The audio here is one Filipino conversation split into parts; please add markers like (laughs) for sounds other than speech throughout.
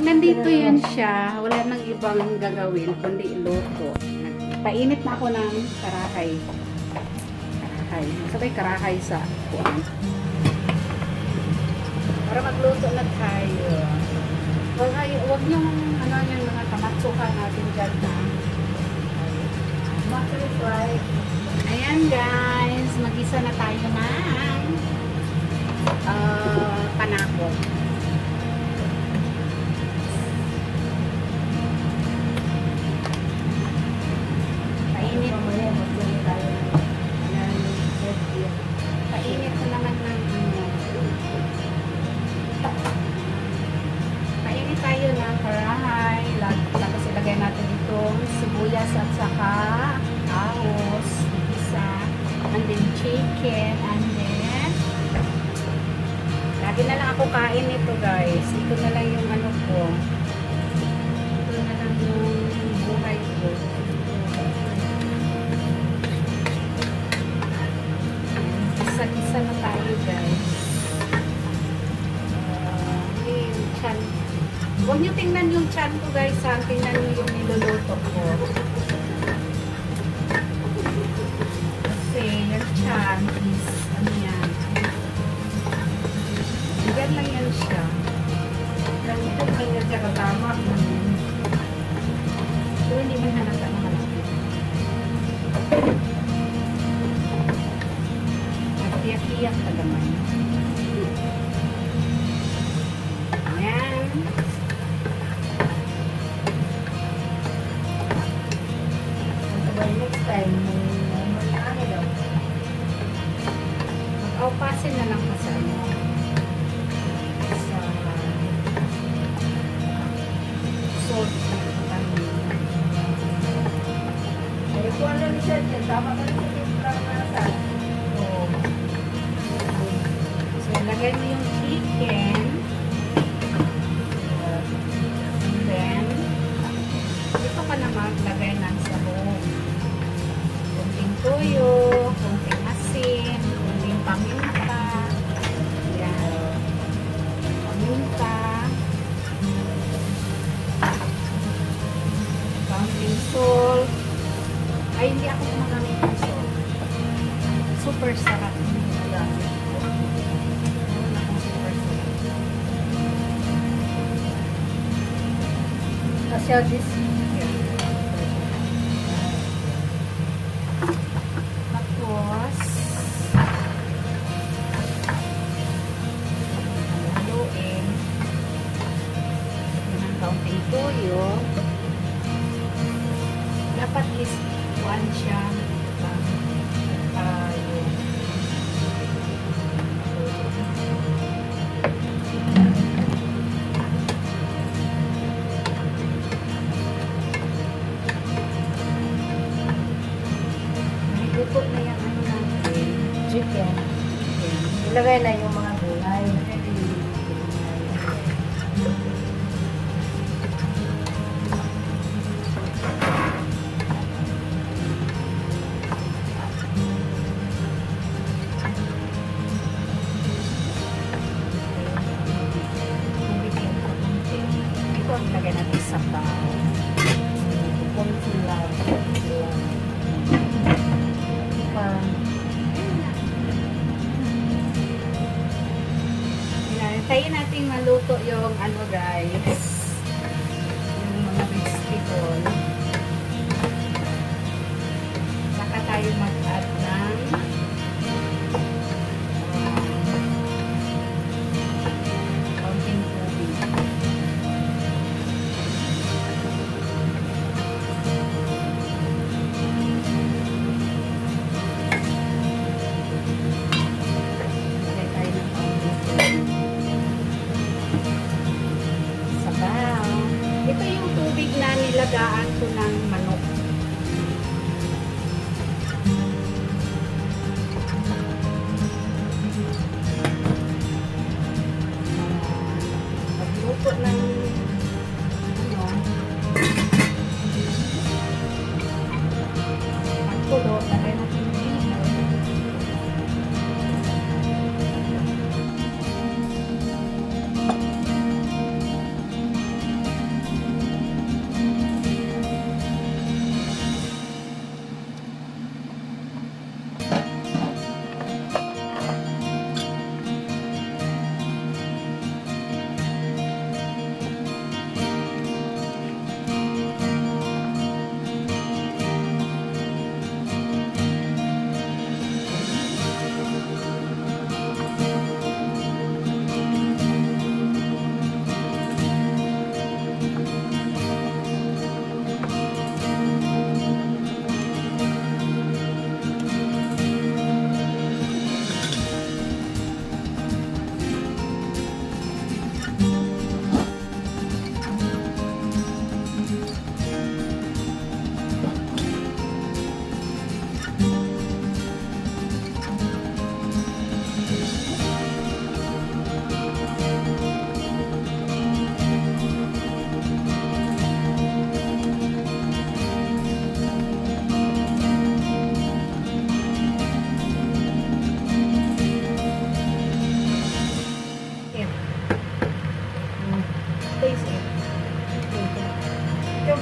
Nandito yan siya, wala nang ibang gagawin kundi iluto. Painit na ako ng karahay. Karahay. Sabay karahay sa kuwan. Para magluto na tayo. Huwag, huwag yung ano yung mga tamatsuka natin dyan na. Makrifry. Ayan guys, mag-isa na tayo ng uh, ah, panakot. ano ni Chef tama ka sa timplang nasa. Oo. So, lagay mo yung a senhora disse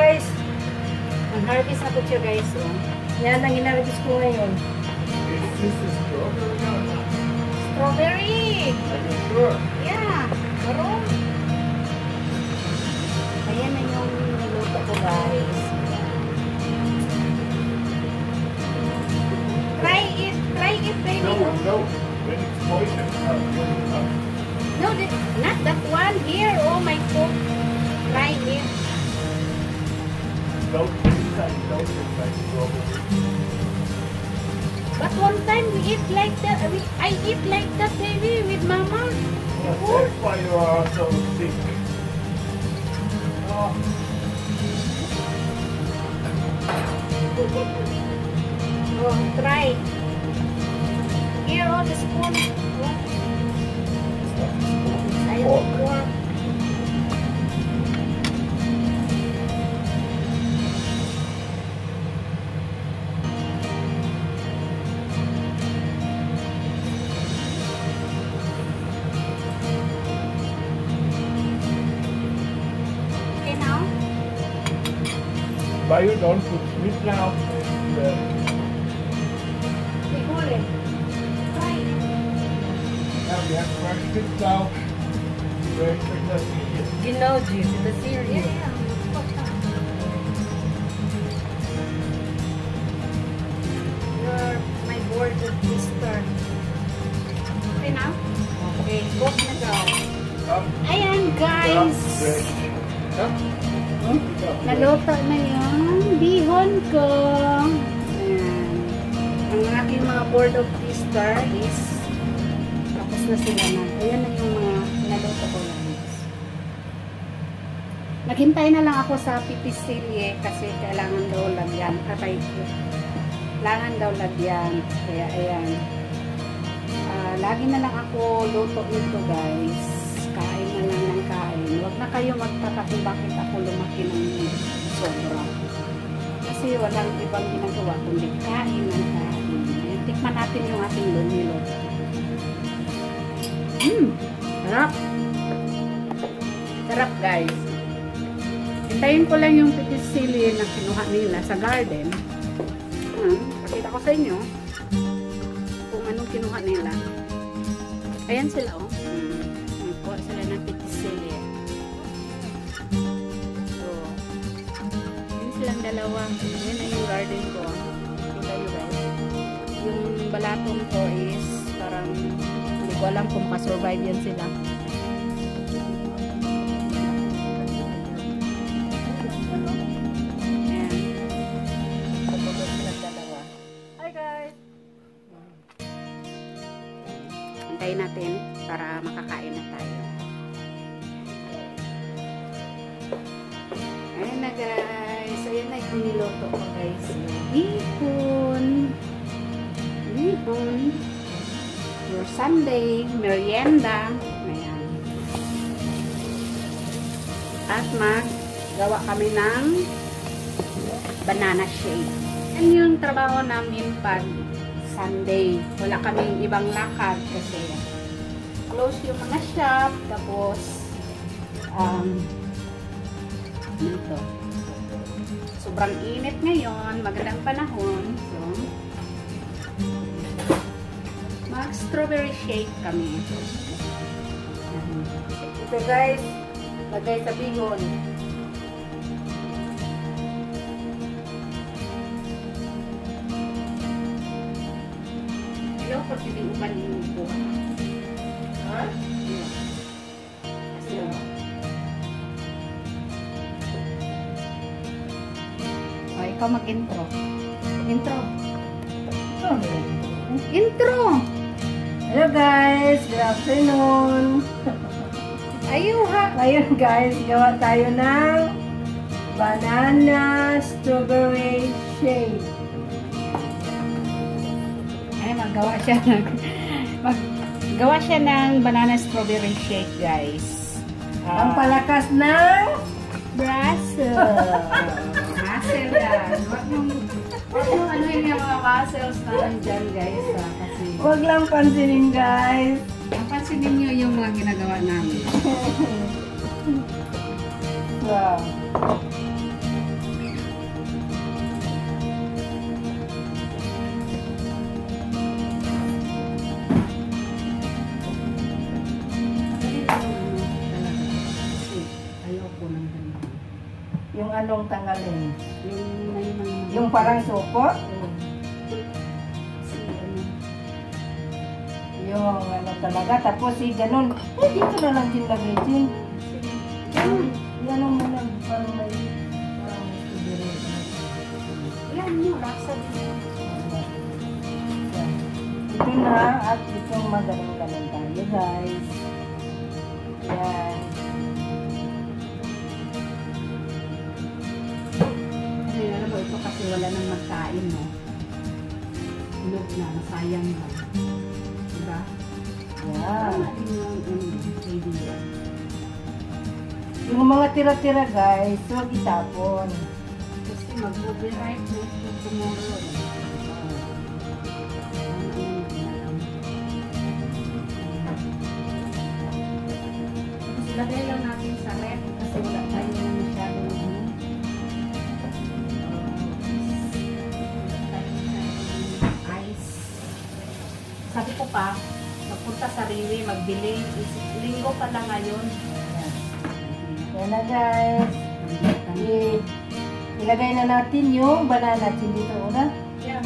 Nag-harvest ako siya guys. Oh. Yan ang inarabis ko ngayon. This is strawberry or not? Strawberry! Are you sure? Yeah! Meron. Ayan na yung niluto ko guys. Try it! Try it baby! No, no. When it's. No, not that one. Here, oh my god. Try it. But one time we eat like that. We, I eat like that baby with mama. Oh, that's why you are so sick. Oh. oh, try. Here, oh, the spoon. Oh. I But you don't put meat now. And, uh, Siguro. Try. now we have fresh meat now. Very successful. Ginoji, the Yeah, cereal. yeah. You're my board of sister. Okay now? Okay, book na daw. Up, Ayan up, guys! fresh. Naluto na yung bihon ko. Ayan. Ang aking mga board of sister is tapos na sila na. Ayan na yung mga naluto ko guys. Naghintay na lang ako sa pipisilye kasi kailangan daw lagyan. Atay ko. Kailangan daw lagyan. Kaya ayan. Ah, lagi na lang ako luto nito guys. Kain na lang ng kain. Huwag na kayo magtaka kung bakit ako lumaki ng sobra. Kasi walang ibang ginagawa kundi kain ng kain. Ayan, Tikman natin yung ating lumilo. Mmm! Sarap! Sarap guys. Hintayin ko lang yung pipisili na kinuha nila sa garden. Hmm, pakita ko sa inyo kung anong kinuha nila. Ayan sila oh. Yun silang dalawa. Yan na yung garden ko. Kita nyo guys. Yung balatong ko is parang hindi ko alam kung makasurvive yan sila. Ng banana shake. Yan yung trabaho namin pag Sunday. Wala kaming ibang lakad kasi close yung mga shop. Tapos, um, dito. Sobrang init ngayon. Magandang panahon. So, mag-strawberry shake kami. Ito guys, lagay sa bihon. Hello, pag hindi upan yung buha. Ha? Kasi, oh, ikaw mag-intro. Intro. Intro! Hello guys, good afternoon. (laughs) Ayaw ha! Ngayon guys, gawa tayo ng banana strawberry shake. Maggawa siya (laughs) ng... Maggawa siya ng banana strawberry shake, guys. Ang Ah, palakas ng Brussels. Muscle yan. Huwag mong... Huwag mong ano yung mga muscles namin dyan, guys. ah, kasi... Huwag lang pansinin guys. Napansinin nyo yung mga ginagawa namin. (laughs) Wow. Anong tanggalin? Yung. Yung parang? Si, ano, Yung ano talaga. Tapos si ganun. Eh, dito na lang din lagay din. sige. Yan. Yan ang muna. Parang may... Parang kubiri. Yan mo, rasa din. Ito na. At itong magaling-galing tayo guys. Yan. Kasi wala nang magkain, no? Look na, masayang na. Diba? Yan. Tama din yung um, idea. Yung mga tira-tira guys, huwag itapon. Kasi mag-overnight na ito tomorrow. ilagay lang natin Sabi ko pa, magpunta sa Riwi, magbili. Linggo pa lang ngayon. Yan. Na guys. I- ilagay na natin yung banana chin dito una. Yeah.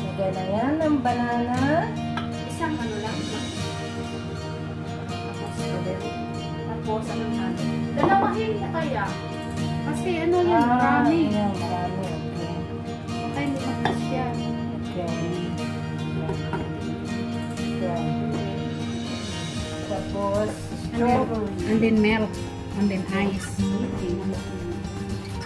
Ilagay na yan ang banana. Isang ano lang. Tapos ano natin. Dalawahin mo kaya. Kasi ano yun, marami. Ayan, marami. Tapos, strawberry. And then milk. And then ice.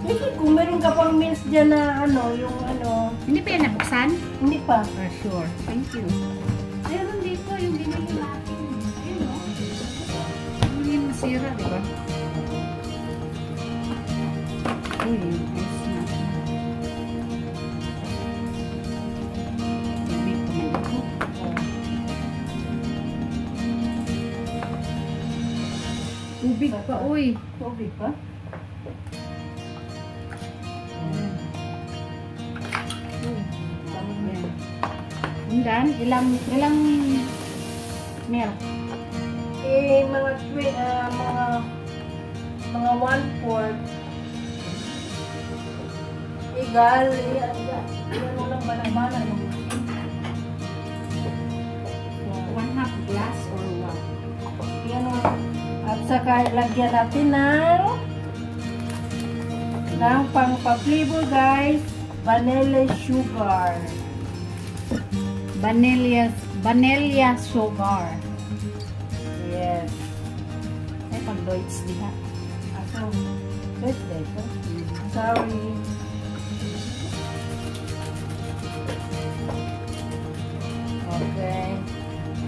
Hindi, kung meron ka pang meals dyan na ano, yung ano, Hindi pa yan nabuksan? hindi pa. For sure. Thank you. Meron dito yung binili natin. Ayun o. Hindi yung masira, di ba? Uy, Tubig pa, uy. Tubig pa? Then, ilang, ilang milk? Eh, mga ah, mga, mga one fourth. Igal, eh, ano lang ba ng bala? no? Yan. One half glass or what? Yan o. At saka lagyan natin ng ng pang-flavor guys, vanilla sugar. Vanilla, vanilla sugar. Yes. Ay, pag Deutsch diha. Aso, wait, wait. Sorry. Okay.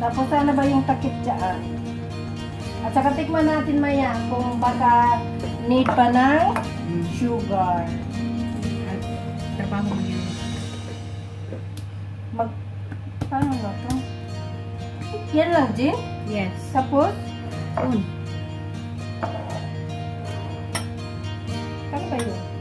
Tapos ano ba yung takip dyan? At saka tikman natin maya kung baka need pa ng sugar. At trabaho mo. Mag... Paano ba to? Yan lang, Jin? Yes. Tapos, Un. ano ba yun?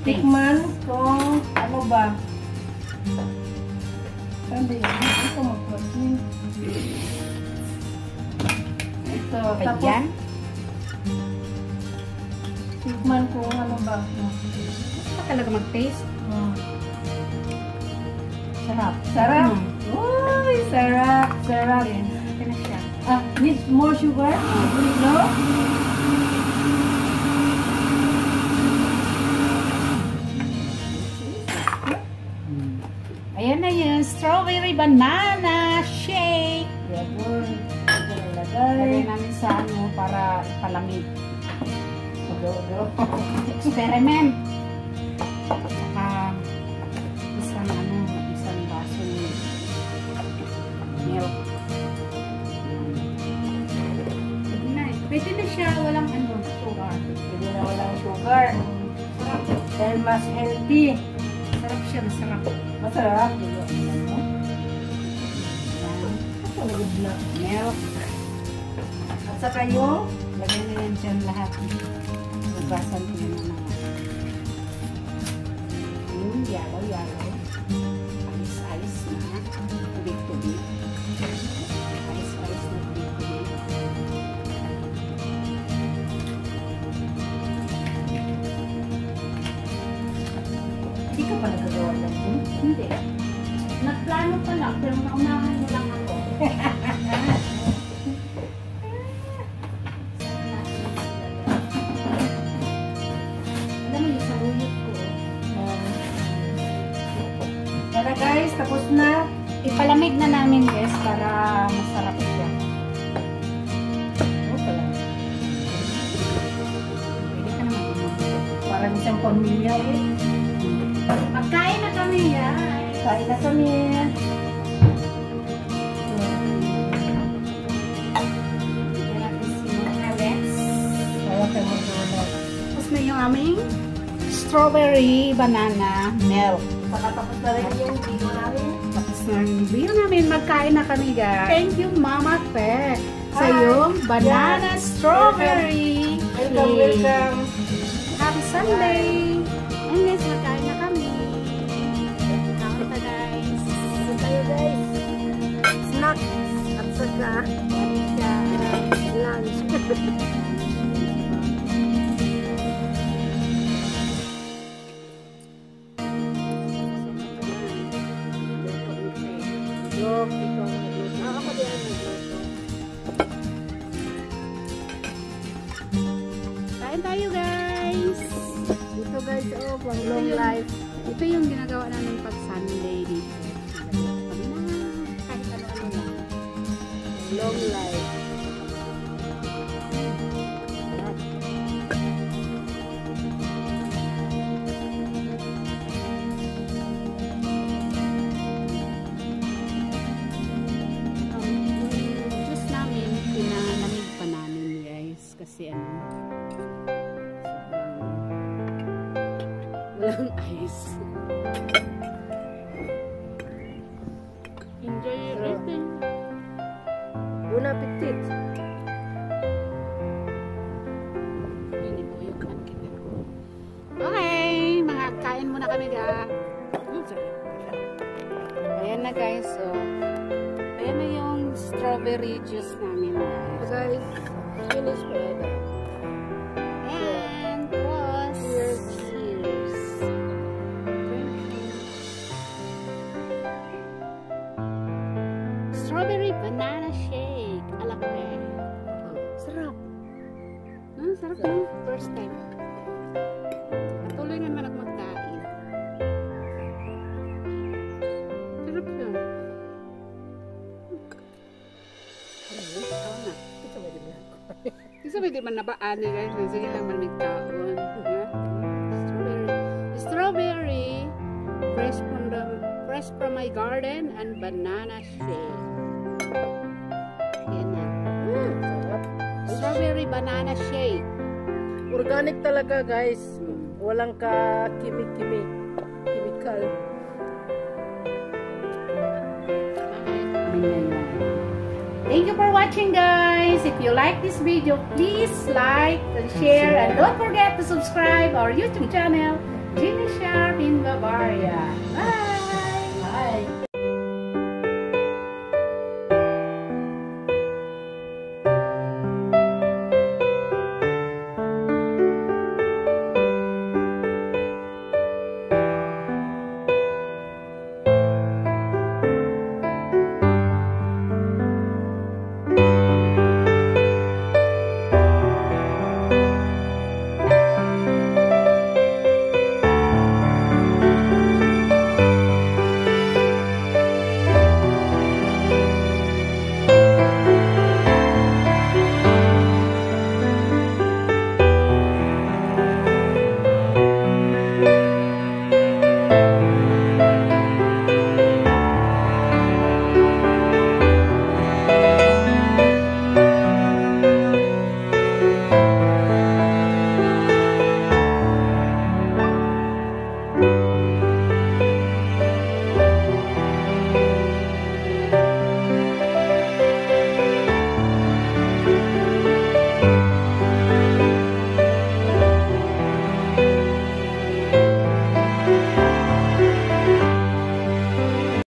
Tikman kung ano ba. Ba yun? Ito mag-protein. Ito. Tapos, tikman kung ano ba. Baka talaga mag-taste. Hmm. Sarap. Sarap. Mm. Uy, sarap. Sarap. Siya. Ah, need more sugar? No? Ayan na yun. Strawberry banana shake. Ito Lagay namin sa ano para palamig. Odo-odo. Experiment. Saka isang ano, isang baso milk. Pwede na eh. Pwede na siya. Walang ano, sugar. Pwede na walang sugar. Dahil mas healthy. Sarap siya. Masarap. Masarap. Diba? Malagod na. milk. At saka yung Lagyan na yan dyan lahat. Nagbasan ko yun na. Yung yellow, yellow. Ice, ice na. Tubig, tubig. Ice, ice na tubig, tubig. hindi ka pa nagagawa ng yun. Hindi. Nagplano pa lang, pero naunahan mo lang ako. (laughs) aming strawberry banana milk. Pakatapos na rin yung video namin. Tapos ng video namin, magkain na kami guys. Thank you Mama Pe sa Hi. yung banana Yes. strawberry Welcome, welcome. Happy Sunday! And guys, magkain na kami. Kain pa guys. Ito tayo guys. Snacks at saka lunch. (laughs) Joke, ikaw ang nagluto. Ah, ako din ang nagluto. Kain tayo guys! Dito guys, oh, pang long life. Ito yung ginagawa namin pag Sunday dito. Sobrang walang ice. Isa ba di man nabaani guys? Sige lang man may kaon. Ha? Strawberry. Strawberry. Fresh from the fresh from my garden and banana shake. Yan na. Mm. Strawberry banana shake. Organic talaga guys. Walang ka kimi-kimi. For watching guys. If you like this video, please like and share and don't forget to subscribe our YouTube channel, Gina Sharp in Bavaria.